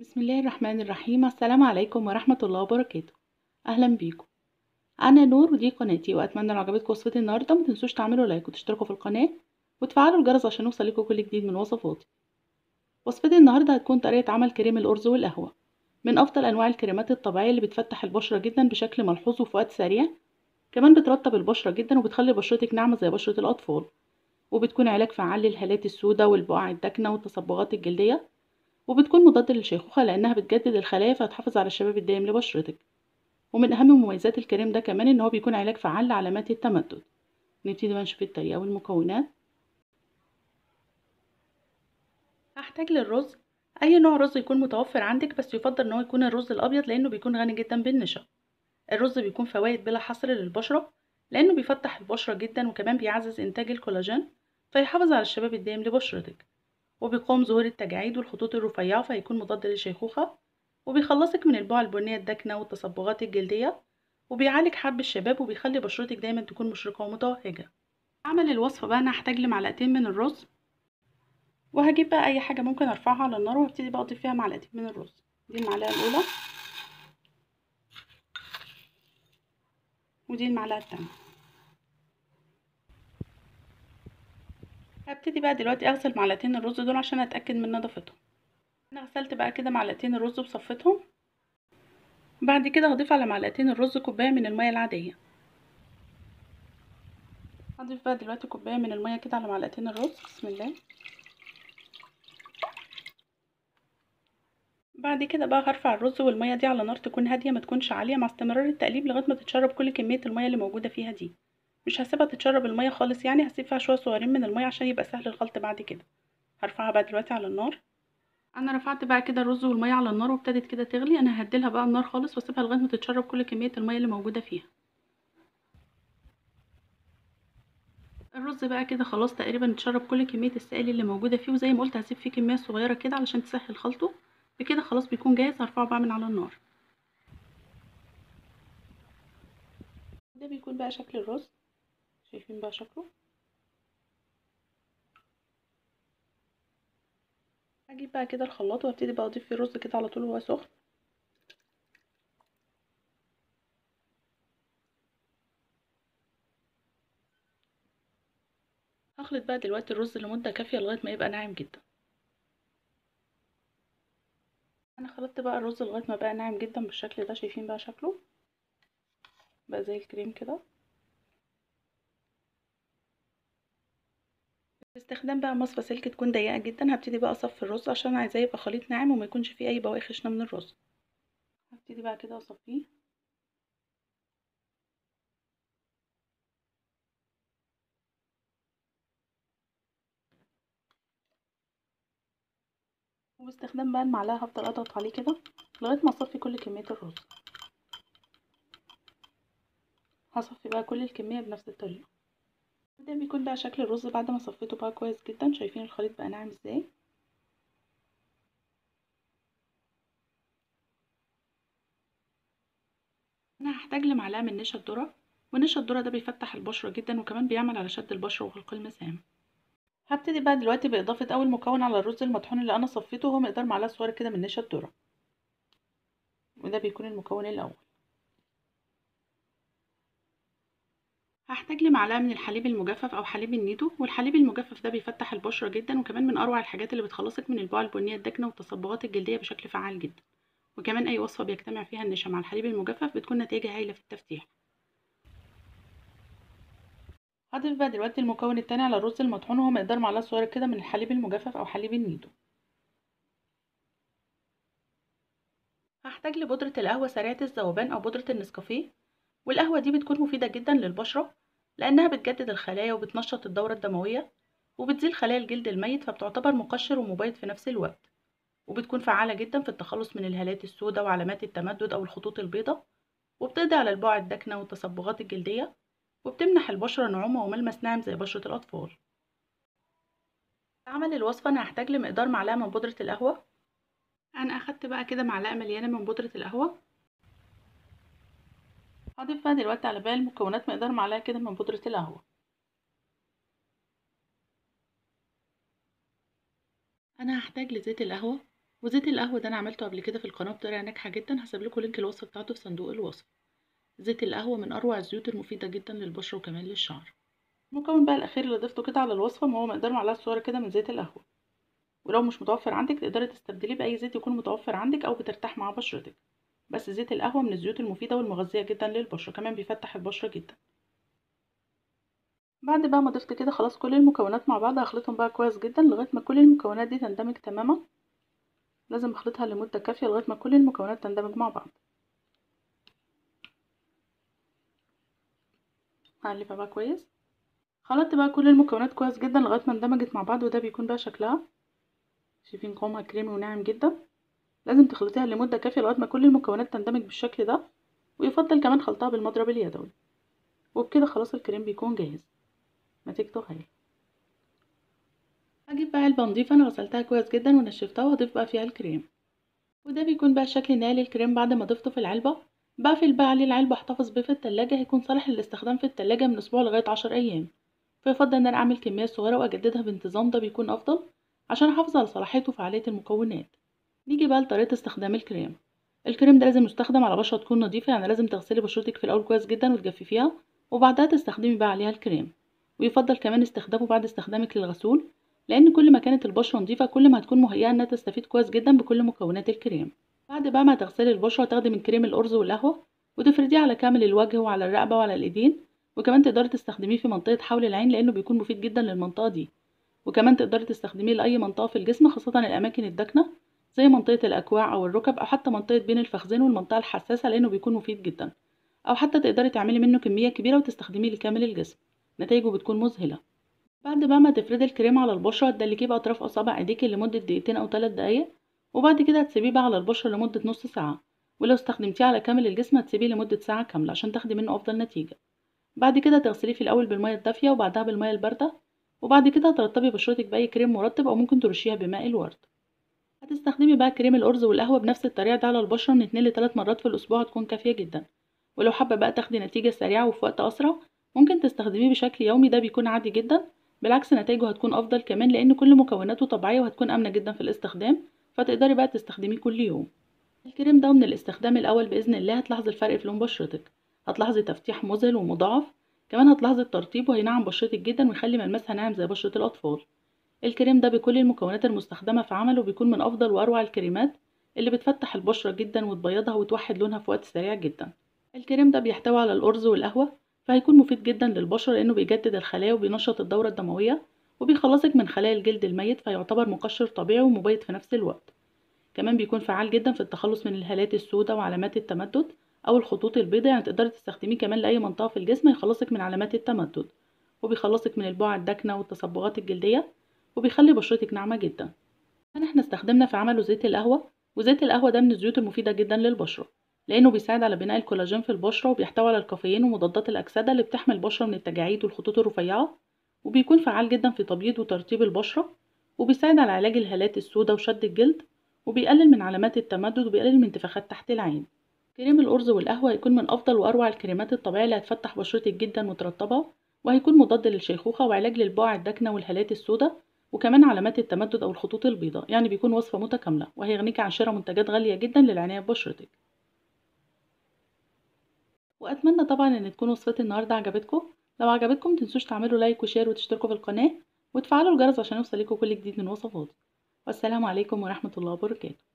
بسم الله الرحمن الرحيم. السلام عليكم ورحمة الله وبركاته. أهلا بيكم. أنا نور ودي قناتي. وأتمنى لو عجبتكم وصفتي النهاردة متنسوش تعملوا لايك وتشتركوا في القناة وتفعلوا الجرس عشان يوصلكوا كل جديد من وصفاتي. وصفتي النهاردة هتكون طريقة عمل كريم الأرز والقهوة. من أفضل أنواع الكريمات الطبيعية اللي بتفتح البشرة جدا بشكل ملحوظ وفي وقت سريع. كمان بترطب البشرة جدا وبتخلي بشرتك ناعمة زي بشرة الأطفال. وبتكون علاج فعال للهالات السوداء والبقع الداكنة والتصبغات الجلدية. وبتكون مضادة للشيخوخة لأنها بتجدد الخلايا فتحافظ على الشباب الدائم لبشرتك. ومن أهم مميزات الكريم ده كمان إن هو بيكون علاج فعال لعلامات التمدد. نبتدي بقى نشوف الطريقة والمكونات. هحتاج للرز. أي نوع رز يكون متوفر عندك بس يفضل إن هو يكون الرز الأبيض لأنه بيكون غني جدا بالنشا. الرز بيكون فوائد بلا حصر للبشرة لأنه بيفتح البشرة جدا وكمان بيعزز إنتاج الكولاجين فيحافظ على الشباب الدائم لبشرتك. وبيقاوم ظهور التجاعيد والخطوط الرفيعة فيكون مضاد للشيخوخة. وبيخلصك من البقع البنية الداكنة والتصبغات الجلدية. وبيعالج حب الشباب وبيخلي بشرتك دايما تكون مشرقة ومتوهجة. أعمل الوصفة بقى أنا هحتاج لمعلقتين من الرز. وهجيب بقى أي حاجة ممكن أرفعها على النار وهبتدي بقى أضيف فيها معلقتين من الرز. دي المعلقة الأولى. ودي المعلقة التانية. هبتدي بقى دلوقتي اغسل معلقتين الرز دول عشان اتاكد من نظافتهم أنا غسلت بقى كده معلقتين الرز وصفيتهم بعد كده هضيف على معلقتين الرز كوباية من المية العادية. هضيف بقى دلوقتي كوباية من المية كده على معلقتين الرز. بسم الله. بعد كده بقى هرفع الرز والمية دي على نار تكون هادية ما تكونش عالية مع استمرار التقليب لغاية ما تتشرب كل كمية المية اللي موجودة فيها دي. مش هسيبها تتشرب المية خالص يعني هسيب فيها شوية صغيرين من المية عشان يبقى سهل الخلط بعد كده. هرفعها بقى دلوقتي على النار. أنا رفعت بقى كده الرز والمية على النار وابتدت كده تغلي. أنا هديلها بقى النار خالص وأسيبها لغاية ما تتشرب كل كمية المية اللي موجودة فيها. الرز بقى كده خلاص تقريبا اتشرب كل كمية السائل اللي موجودة فيه وزي ما قلت هسيب فيه كمية صغيرة كده علشان تسهل خلطه. بكده خلاص بيكون جاهز هرفعه بقى من على النار. ده بيكون بقى شكل الرز. شايفين بقى شكله؟ هجيب بقى كده الخلاط وابتدي بقى اضيف فيه الرز كده على طول وهو سخن. هخلط بقى دلوقتي الرز لمدة كافية لغاية ما يبقى ناعم جدا. أنا خلطت بقى الرز لغاية ما بقى ناعم جدا بالشكل ده شايفين بقى شكله؟ بقى زي الكريم كده. باستخدام بقى مصفى سلك تكون ضيقة جدا هبتدي بقى أصفي الرز عشان عايزاه يبقى خليط ناعم وما يكونش فيه أي بواقي خشنة من الرز. هبتدي بقى كده أصفيه. وباستخدام بقى المعلقة هفضل أضغط عليه كده لغاية ما أصفي كل كمية الرز. هصفي بقى كل الكمية بنفس الطريقة. ده بيكون بقى شكل الرز بعد ما صفيته بقى كويس جدا. شايفين الخليط بقى ناعم إزاي؟ أنا هحتاج لمعلقة من نشا الذرة. ونشا الذرة ده بيفتح البشرة جدا وكمان بيعمل على شد البشرة وخلق المسام هبتدي بقى دلوقتي بإضافة أول مكون على الرز المطحون اللي أنا صفيته. هو مقدار معلقة صغيرة كده من نشا الذرة. وده بيكون المكون الأول. هحتاج لمعلقة من الحليب المجفف أو حليب النيدو والحليب المجفف ده بيفتح البشرة جدا وكمان من أروع الحاجات اللي بتخلصك من البقع البنية الداكنه والتصبغات الجلدية بشكل فعال جدا. وكمان أي وصفة بيجتمع فيها النشا مع الحليب المجفف بتكون نتيجة هايلة في التفتيح. هضيف بقى دلوقتي المكون التاني على الرز المطحون وهو مقدار معلقة صغيرة كده من الحليب المجفف أو حليب النيدو هحتاج لبودرة القهوة سريعة الذوبان أو بودرة النسكافيه. والقهوة دي بتكون مفيدة جدا للبشرة لأنها بتجدد الخلايا وبتنشط الدورة الدموية وبتزيل خلايا الجلد الميت فبتعتبر مقشر ومبيض في نفس الوقت. وبتكون فعالة جدا في التخلص من الهالات السوداء وعلامات التمدد أو الخطوط البيضاء وبتقضي على البقع الداكنة والتصبغات الجلدية وبتمنح البشرة نعومة وملمس ناعم زي بشرة الأطفال. عمل الوصفة أنا هحتاج لمقدار معلقة من بودرة القهوة. أنا أخدت بقى كده معلقة مليانة من بودرة القهوة. هضيف بقى دلوقتي على باقي المكونات مقدار معلقة كده من بودرة القهوة. أنا هحتاج لزيت القهوة وزيت القهوة ده أنا عملته قبل كده في القناة بطريقة ناجحة جدا هسيب لكم لينك الوصفة بتاعته في صندوق الوصف. زيت القهوة من أروع الزيوت المفيدة جدا للبشرة وكمان للشعر. المكون بقى الأخير اللي ضفته كده على الوصفة ما هو مقدار معلقة صغيرة كده من زيت القهوة. ولو مش متوفر عندك تقدري تستبدليه بأي زيت يكون متوفر عندك أو بترتاح مع بشرتك. بس زيت القهوة من الزيوت المفيدة والمغذية جدا للبشرة كمان بيفتح البشرة جدا. بعد بقى ما ضفت كده خلاص كل المكونات مع بعض هخلطهم بقى كويس جدا لغاية ما كل المكونات دي تندمج تماما. لازم أخلطها لمدة كافية لغاية ما كل المكونات تندمج مع بعض. هقلبها بقى كويس. خلطت بقى كل المكونات كويس جدا لغاية ما اندمجت مع بعض وده بيكون بقى شكلها. شايفين قوامها كريمي وناعم جدا. لازم تخلطيها لمدة كافية لغاية ما كل المكونات تندمج بالشكل ده ويفضل كمان خلطها بالمضرب اليدوي. وبكده خلاص الكريم بيكون جاهز. نتيجته هايلة هجيب بقى علبة نضيفة أنا غسلتها كويس جدا ونشفتها وهضيف بقى فيها الكريم. وده بيكون بقى الشكل النهائي للكريم بعد ما ضفته في العلبة. بقفل بقى عليه العلبة أحتفظ بيه في التلاجة هيكون صالح للاستخدام في التلاجة من أسبوع لغاية عشر أيام. فيفضل إن أنا أعمل كمية صغيرة وأجددها بانتظام ده بيكون أفضل عشان أحافظ على صلاحية وفعالية المكونات. نيجي بقى لطريقة استخدام الكريم. الكريم ده لازم يستخدم على بشرة تكون نظيفة يعني لازم تغسلي بشرتك في الأول كويس جدا وتجففيها وبعدها تستخدمي بقى عليها الكريم. ويفضل كمان استخدامه بعد استخدامك للغسول لأن كل ما كانت البشرة نظيفة كل ما هتكون مهيئة إنها تستفيد كويس جدا بكل مكونات الكريم. بعد بقى ما تغسلي البشرة تاخدي من كريم الأرز والقهوة وتفرديه على كامل الوجه وعلى الرقبة وعلى الإيدين وكمان تقدري تستخدميه في منطقة حول العين لأنه بيكون مفيد جدا للمنطقة دي. وكمان تقدري تستخدميه لأي منطقة في الجسم خاصة الأماكن الداكنة زي منطقة الأكواع أو الركب أو حتى منطقة بين الفخذين والمنطقة الحساسة لأنه بيكون مفيد جدا. أو حتى تقدري تعملي منه كمية كبيرة وتستخدميه لكامل الجسم. نتائجه بتكون مذهلة. بعد بقى ما تفردي الكريم على البشرة تدلكيه بأطراف أصابع إيديكي لمدة دقيقتين أو تلات دقايق وبعد كده هتسيبيه بقى على البشرة لمدة نص ساعة. ولو استخدمتيه على كامل الجسم هتسيبيه لمدة ساعة كاملة عشان تاخدي منه أفضل نتيجة. بعد كده تغسليه في الأول بالمية الدافية وبعدها بالمية الباردة وبعد كده هترطبي بشرتك بأي كريم مرطب أو ممكن ترشيها بماء الورد. هتستخدمي بقى كريم الأرز والقهوة بنفس الطريقة ده على البشرة من اتنين لتلات مرات في الأسبوع هتكون كافية جدا. ولو حابة بقى تاخدي نتيجة سريعة وفي وقت أسرع ممكن تستخدميه بشكل يومي ده بيكون عادي جدا. بالعكس نتائجه هتكون أفضل كمان لأن كل مكوناته طبيعية وهتكون آمنة جدا في الاستخدام فتقدري بقى تستخدميه كل يوم. الكريم ده من الاستخدام الأول بإذن الله هتلاحظي الفرق في لون بشرتك. هتلاحظي تفتيح مذهل ومضاعف كمان هتلاحظي الترطيب وهينعم بشرتك جدا ويخلي ملمسها ناعم زي بشرة الأطفال. الكريم ده بكل المكونات المستخدمة في عمله بيكون من أفضل وأروع الكريمات اللي بتفتح البشرة جدا وتبيضها وتوحد لونها في وقت سريع جدا. الكريم ده بيحتوي على الأرز والقهوة فهيكون مفيد جدا للبشرة لأنه بيجدد الخلايا وبينشط الدورة الدموية وبيخلصك من خلايا الجلد الميت فيعتبر مقشر طبيعي ومبيض في نفس الوقت. كمان بيكون فعال جدا في التخلص من الهالات السوداء وعلامات التمدد أو الخطوط البيضاء يعني تقدري تستخدميه كمان لأي منطقة في الجسم يخلصك من علامات التمدد وبيخلصك من البقع الداكنة والتصبغات الجلدية. وبيخلي بشرتك ناعمة جدا. إحنا استخدمنا في عمله زيت القهوة؟ وزيت القهوة ده من الزيوت المفيدة جدا للبشرة لأنه بيساعد على بناء الكولاجين في البشرة وبيحتوي على الكافيين ومضادات الأكسدة اللي بتحمي البشرة من التجاعيد والخطوط الرفيعة وبيكون فعال جدا في تبييض وترطيب البشرة وبيساعد على علاج الهالات السوداء وشد الجلد وبيقلل من علامات التمدد وبيقلل من انتفاخات تحت العين. كريم الأرز والقهوة هيكون من أفضل وأروع الكريمات الطبيعية اللي هتفتح بشرتك جدا وترطبها وهيكون مضاد للشيخوخة وعلاج للبقع الداكنة والهالات السوداء وكمان علامات التمدد أو الخطوط البيضاء يعني بيكون وصفة متكاملة وهيغنيك عن شراء منتجات غالية جدا للعناية ببشرتك. وأتمنى طبعا إن تكون وصفتي النهاردة عجبتكم. لو عجبتكم متنسوش تعملوا like و share وتشتركوا في القناة وتفعلوا الجرس عشان يوصلكوا كل جديد من وصفاتي. والسلام عليكم ورحمة الله وبركاته.